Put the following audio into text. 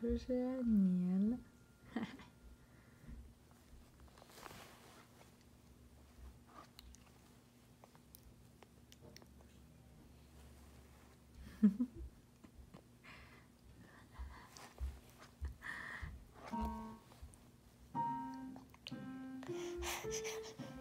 Daniel.